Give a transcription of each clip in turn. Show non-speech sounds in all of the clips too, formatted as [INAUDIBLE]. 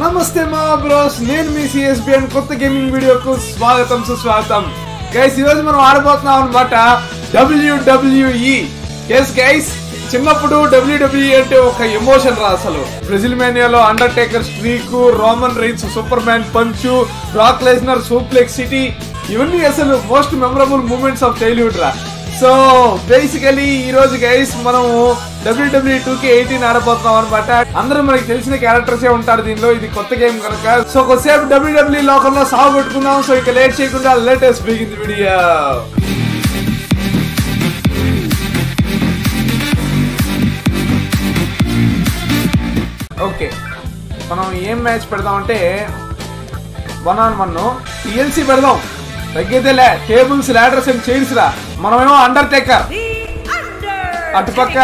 నమస్తే మా బ్రోస్ నేను మీ సిఎస్బి అండ్ కొత్త గేమింగ్ వీడియోకు స్వాగతం సుస్వాగతం. గైస్ ఈరోజు మనం ఆడబోతున్నాం అనమాట డబ్ల్యూడబ్ల్యూఈ ఎస్ గైస్ చిన్నప్పుడు డబ్ల్యూడబ్ల్యూఈ అంటే ఒక ఎమోషన్ రా అసలు. బ్రెజిల్ మేనియాలో Undertaker streak Roman Reigns Superman punch Brock Lesnar suplex city ఇవన్నీ అసలు most memorable moments of childhood రా. సో బేసికలీ ఈ రోజు గైస్ మనము డబ్ల్యూడబ్ల్యూ టూ కి ఎయిటీన్ ఆడబోతున్నాం అనమాట అందరూ మనకి తెలిసిన క్యారెక్టర్స్ ఏ ఉంటారు దీనిలో. ఇది కొత్త గేమ్ కనుక. సో కొద్దిసేపు డబ్ల్యూడబ్ల్యూ లోకంలో సాగు పెట్టుకుందాం. సో ఇక లేట్ చేయకుండా లేటెస్ట్ బిగింది వీడియో ఓకే మనం ఏం మ్యాచ్ పెడదాం అంటే వన్ ఆన్ వన్ టిఎల్సీ పెడదాం. తగ్గేదేలే. టేబుల్స్ లాడర్స్ అండ్ చైర్స్ రా. మనమేమో అండర్ టేకర్ అటుపక్క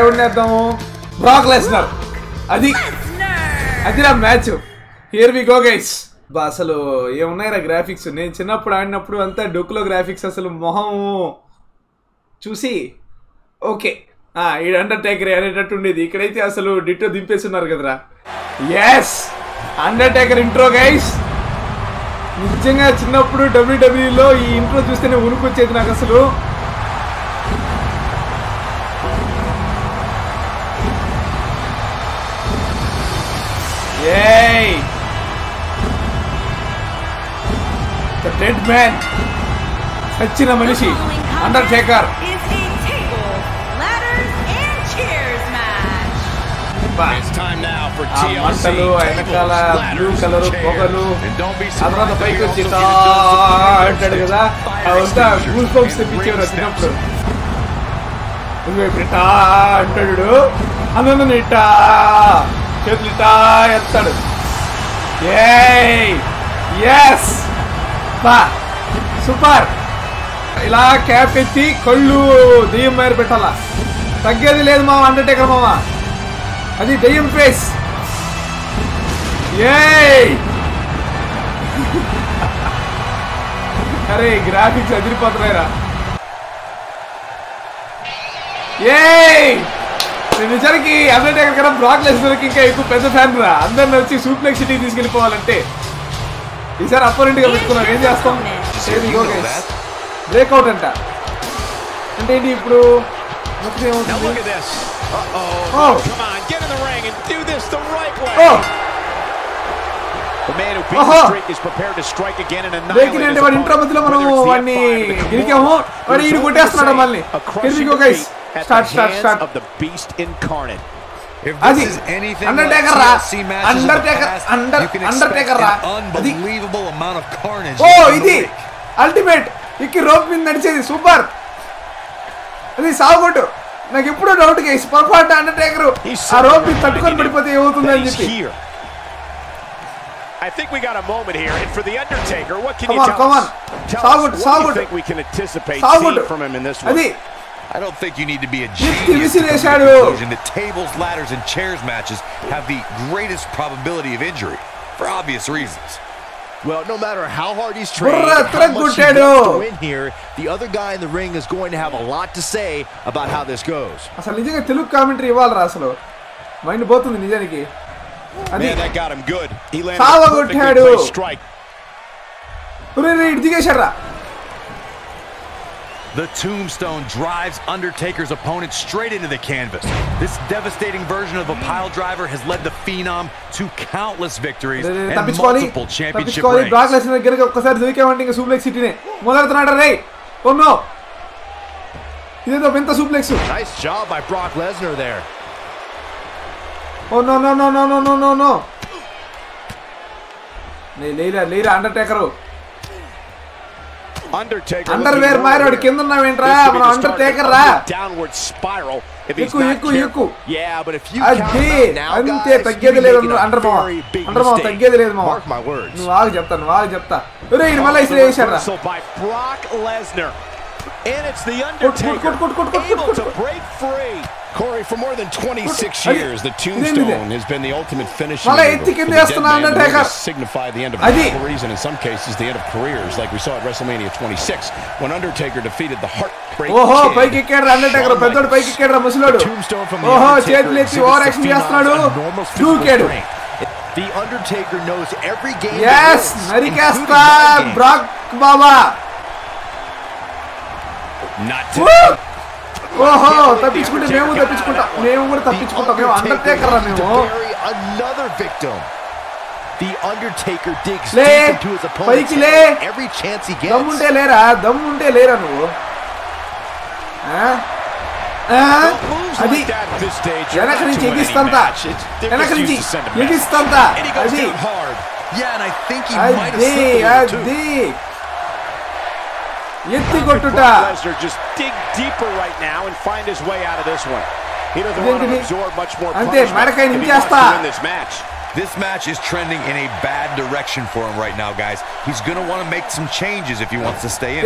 ఎవరిని వేద్దాము? బ్రాక్ లెస్నర్ అది అది నా match here we go guys బా అసలు ఏమున్నాయిరా గ్రాఫిక్స్ నేను చిన్నప్పుడు ఆడినప్పుడు అంతా డొక్కులో గ్రాఫిక్స్ అసలు మొహం చూసి ఓకే. ఈ అండర్ టేకర్ అనేటట్టు ఉండేది. ఇక్కడైతే అసలు డిట్టో దింపేస్తున్నారు కదరా. Yes Undertaker intro guys నిజంగా చిన్నప్పుడు డబ్ల్యూడబ్ల్యూలో ఈ ఇంట్రో చూస్తేనే ఉనుకు వచ్చేది నాకు అసలు. ఏయ్! ద డెడ్ మ్యాన్ సచ్చిన మనిషి. అండర్ టేకర్ మంటలు వెనకాల బ్లూ కలర్ పొగలు. తర్వాత పైకి వచ్చి అంటాడు కదా. అవంతా గూస్ బాక్స్ తెప్పించేవారు అంటాడు అన్న టా చేతులు టా ఎత్తాడు. ఎస్ బా! సూపర్! ఇలా క్యాప్ ఎత్తి కళ్ళు దెయ్యం మేర పెట్టాలా తగ్గేది లేదు మా అండర్టేకర్ మామ అది దయ్యం ఫేస్ ఏయ్! అరే గ్రాఫిక్స్ అదిరిపోతున్నాయిరా. ఏయ్! నిజానికి అండర్టేకర్ కన్నా బ్రాక్ లెస్నర్కి ఇంకా ఎక్కువ పెద్ద ఫ్యాన్ రా అందరిని వచ్చి సూప్లెక్స్ సిటీ తీసుకెళ్ళిపోవాలంటే. ఈసారి అపోనెంట్గా పెట్టుకున్నాం ఏం చేస్తాం? బ్రేక్అవుట్ అంట. అంటే ఏంటి ఇప్పుడు? Uh-oh. Oh. Come on, get in the ring and do this the right way. Oh. The man who beat uh -huh. the streak is prepared to strike again and annihilate his opponent. వాడి intro మధ్యలో మనం వాడిని గెలికాము వాడు ఈడు కొట్టేస్తున్నాడు మనల్ని here we go guys start start start off the beast incarnate అది అండర్టేకర్ రా అండర్టేకర్ అండర్ అండర్టేకర్ రా అది ఓ ఇది అల్టిమేట్ ఇక్కి రోప్ మీద నడిచేది సూపర్ అది సాగుకొట్టు నాకు ఎప్పుడూ డౌట్ గైస్ పొరపాటు అండర్ టేకర్ He's ఆ రోప్ మీద so తట్టుకొని పడిపోతే ఏమవుతుంది that అని he's చెప్పి here. I think we got a moment here, and for the Undertaker, what can Come you on, tell come us? on. Tell Saw us good, what saw do you good. think we can anticipate సాగుకొట్టు seeing from him in this one. అది I don't think you need to be a Lift genius to come to the విసిరేశాడు. conclusion that tables, ladders, and chairs matches have the greatest probability of injury for obvious reasons. Well, no matter how hard he's trained, Burra, how much he తిరగొట్టాడు. wants to win here, the other guy in the ring is going to have a lot to say about how this goes. అసలు నిజంగా Telugu commentary ఇవ్వాలరా అసలు mind పోతుంది నిజానికి అది Man, that got him good. He landed a సావగొట్టాడు. perfectly placed strike. ఒరే, రే, ఇటు దిగేశాడ్రా The tombstone drives Undertaker's opponent straight into the canvas. This devastating version of a pile driver has led the Phenom to countless victories ray, ray, and తప్పించుకోవాలి multiple championship తప్పించుకోవాలి బ్రాక్ reigns. Lesnar దగ్గర ఒక్కసారి దొరికామంటే ఇంకా suplex సిటీనే మొదలెడుతున్నాడు రే oh no ఇదేదో వింత suplex Nice job by Brock Lesnar there. Oh no no no no no no no no లేరా లేరా Underwear మారాడు. కింద ఉన్నావేంట్రా? మనం అండర్ టేకర్ రా. అంతే తగ్గేది లేదు అండర్ మా అండర్ మా తగ్గేది లేదు మా నువ్వు ఆగు చెప్తాను నువ్వు చెప్తా. రే మళ్ళీ వేసాడు రా And it's The Undertaker able to break free. Corey, for more than 26 years, the tombstone has been the ultimate finishing move. maneuver signify the end of rivalries and in some cases the end of careers, like we saw at WrestleMania 26 when Undertaker defeated the Heartbreak Oho, పైకి ఎక్కాడు Undertaker పెద్దోడు పైకి ఎక్కాడు ముసలోడు ఓహో చేతులు ఎత్తి over action చేస్తున్నాడు దూకాడు The Undertaker knows every game. Yes, Narikasta, Brock Baba. ఓహో తప్పించుకుంటే మేము తప్పించుకుంటాం మేము కూడా తప్పించుకుంటాం మేము అండర్టేకర్ మేము The Undertaker digs lay, deep into his opponent's head every chance he gets. దమ్ముంటే లేరా దమ్ముంటే లేరా నువ్వు అది వెనక నుంచి ఎగిస్తంత వెనక నుంచి ఎగిస్తంత అది అది అది ಎತ್ತಿ ಕೊಟ್ಟುಟ అంతే మడకాయ నించేస్తా This match. Is trending in a bad direction for him right now, guys. He's going to want to make some changes if he wants to stay in.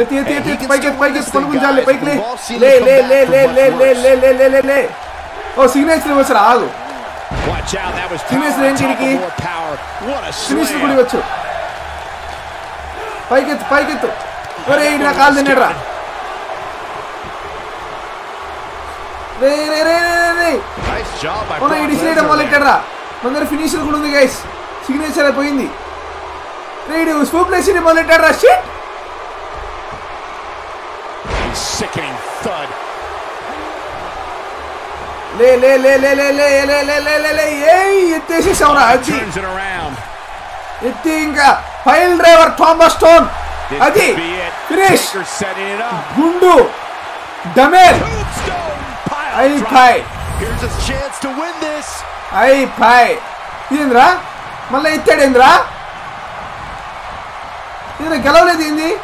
Oh, signature was రాదు Watch out, that was signature ఏంటికి What a signature కూడా వచ్చు పైకెత్తు పైకెత్తు ఒరే కాలు తిన్నాడురా రే రే రే రే మన దగ్గర finisher కూడా ఉంది గైస్ సిగ్నేచర్ అయిపోయింది రే లేసి పెట్టాడురా షిట్ Sickening thud. లే లే లే లే లే లే లే లే లే లే లే ఏయ్ ఎత్తేసేసావురా అది. ఎత్తి ఇంకా pile driver tombstone Adi, finish. Gundu, Damir. Ay pay. Here's a chance to win this. Ay pay. Indra, malay itte Indra. Indra galaw le dindi.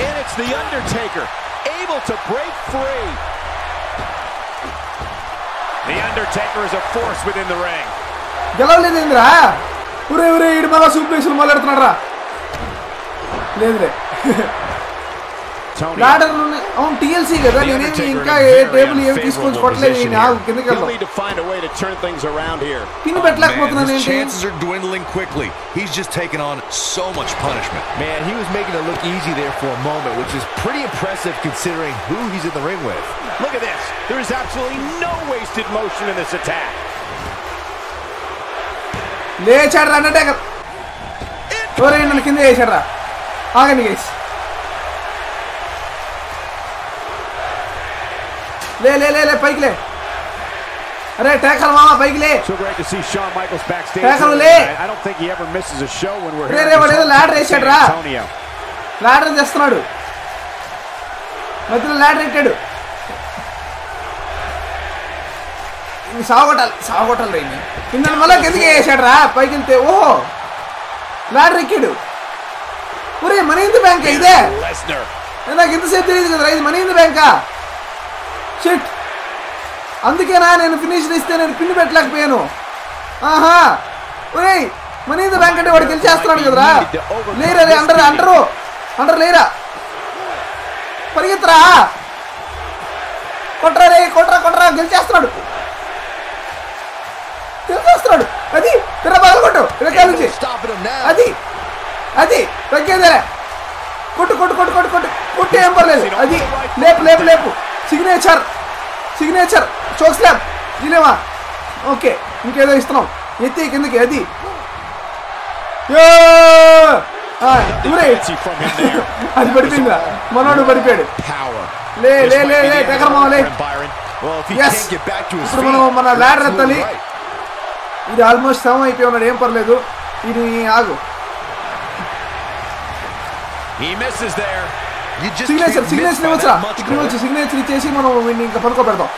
And it's the Undertaker, able to break free. The Undertaker is a force within the ring. Galaw le dindi. Ure ure id malas upesul malar tanra. లేదులే Tony. Ladder అవును TLC కదా The నేనేమి Undertaker ఇంకా in a a very table ఏం తీసుకొని unfavorable కొట్టలేదు position ఈయన ఆగు here. కిందకి He'll వెళ్దాం need to find a way to turn things around here. Pin Oh, man, పెట్టలేకపోతున్నాను his ఏంటి chances are dwindling quickly. He's just taking on so much punishment. Man, he was making it look easy there for a moment, which is pretty impressive considering who he's in the ring with. Look at this. There is absolutely no wasted motion in this attack. లేచాడు రా Undertaker ఒరే నన్ను కింద వేసాడు రా Háganme, guys. లే లే లే లే పైకి లే. అరే టేకల్ మామ పైకి లే. టేకల్ లే. రే రే వాడు ఏదో ల్యాడర్ వేసాడు రా ల్యాడర్ తెస్తున్నాడు. మధ్యలో లాడర్ ఎక్కాడు. సాగొట్టాలి సాగొట్టాలి రైని కింద మళ్ళీ కిందకి వేసాడరా పైకి వెళ్తే ఓహో. లాడర్ ఎక్కాడు. ఒరే మన ఇంత బ్యాంక్ ఇదే. నాకు ఇంతసేపు తెలియదు కదా ఇది మన ఇంత బ్యాంకా? షిట్. అందుకేనా నేను ఫినిష్ ఇస్తే నేను పిన్ పెట్టలేకపోయాను. ఆహా. ఒరే మన ఇంత బ్యాంక్ అంటే వాడు గెలిచేస్తున్నాడు కదరా? లేరా రే అండర్ అండరు. అండర్ లేరా? పరిగెత్తరా. కొట్రా రే కొట్రా కొట్రా గెలిచేస్తున్నాడు. గెలిచేస్తున్నాడు. అది తిర పగల కొట్టు వెనకాల నుంచి. అది. అది తగ్గేదే కొట్టు కొట్టు కొట్టు కొట్టు కొట్టు. కొట్టు ఏం పర్లేదు. అది లేపు లేపు లేపు. సిగ్నేచర్ సిగ్నేచర్ చోక్ స్లాబ్ ఇలేవా ఓకే ఇంకేదో ఇస్తున్నాం. ఎత్తి కిందకి అది. అది పడిపోయిందా మనోడు పడిపోయాడు. లే లే లే లే టెకర్మావ లే. ఇప్పుడు మనం మన ల్యాడర్ ఎత్తాలి ఇది ఆల్మోస్ట్ సమం అయిపోయి ఉన్నాడు. ఏం పర్లేదు. ఇది ఆగు. He misses there. You just signature signature ఇవ్వచ్చురా ఇక్కడ. వచ్చి సిగ్నేచర్ ఇచ్చేసి మనం వీడిని ఇంకా పనుకో పెడతాం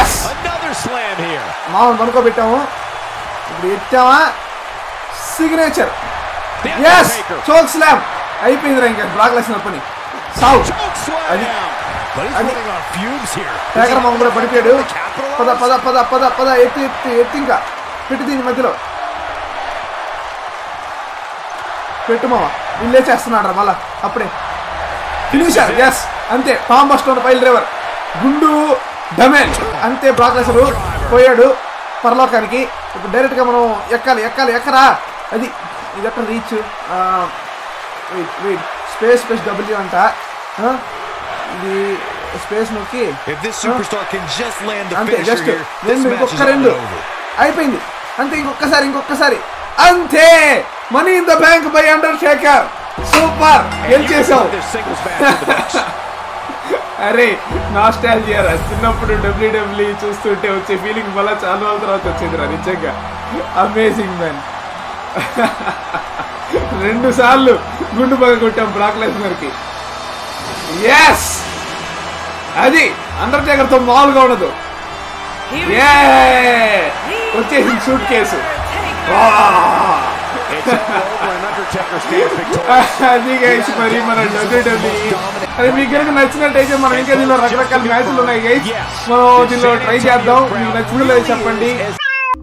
ఎస్ Another slam here. మామూలు పనుకోబెట్టాము ఇప్పుడు ఎత్తామా సిగ్నేచర్ ఎస్. చోక్ స్లామ్ అయిపోయిందిరా ఇంకా. బ్లాక్ లేసిన పని. సావు Choke slam. అది But he's I running on fumes here. Taker మామ కూడా పడిపోయాడు? పద పద పద పద పద. ఎత్తి ఎత్తి ఎత్తి ఇంకా. పెట్టు దీని మధ్యలో. పెట్టు వీళ్ళే చేస్తున్నాడు రా మళ్ళా. అప్పుడే. ఫినిషర్ ఎస్ అంతే టామ్ బస్టోన్ పైల్ డ్రైవర్. గుండు డమెన్ అంతే బ్లాక్ లేసరు పోయాడు పరలోకానికి. ఇప్పుడు డైరెక్ట్గా మనం ఎక్కాలి ఎక్కాలి ఎక్కరా? అది ఇది ఎక్కడ reach wait wait space space W అంట. ఇది స్పేస్ నొక్కి. అంతే జస్ట్ రెండు ఇంకొక రెండు. అయిపోయింది. అంతే ఇంకొకసారి ఇంకొకసారి అంతే! Money in the bank by Undertaker super గెలిచేసావు. అరే నాస్టాలజియా రా. చిన్నప్పుడు డబ్ల్యూడబ్ల్యూ చూస్తుంటే వచ్చే ఫీలింగ్ వల్ల చాలా రోజుల తర్వాత వచ్చింది రా నిజంగా. అమేజింగ్ మ్యాన్ [LAUGHS] రెండు సార్లు గుండు పగ కొట్టాం బ్రాక్ లెస్నర్కి ఎస్ అది అండర్టేకర్తో మామూలుగా ఉండదు! వచ్చేసింది సూట్ కేసు గైస్ [LAUGHS] మరి మన డబ్ల్యూడబ్ల్యూ అది. మీకు కనుక నచ్చినట్టయితే మనం ఇంకా దీనిలో రకరకాల మ్యాచ్లు ఉన్నాయి గైస్ మనం దీనిలో ట్రై చేద్దాం. మీకు నచ్చిందో లేదో చెప్పండి.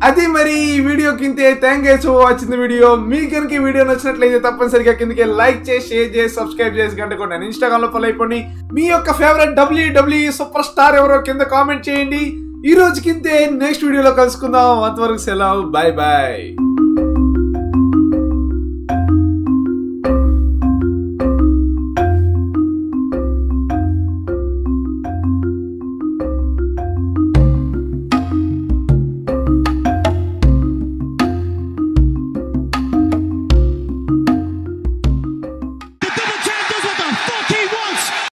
అది మరి ఈ వీడియో కింద. Thank you for watching video మీకు కనుక ఈ వీడియో నచ్చినట్లయితే తప్పనిసరిగా కిందకి లైక్ చేసి షేర్ చేసి సబ్స్క్రైబ్ చేసి గంట కొట్టాను ఇన్స్టాగ్రామ్లో ఫాలో అయిపోండి. మీ యొక్క ఫేవరెట్ డబ్ల్యూడబ్ల్యూ సూపర్ స్టార్ ఎవరో కింద కామెంట్ చేయండి. ఈ రోజు కిందే నెక్స్ట్ వీడియోలో కలుసుకుందాం. అంతవరకు సెలవు. Bye bye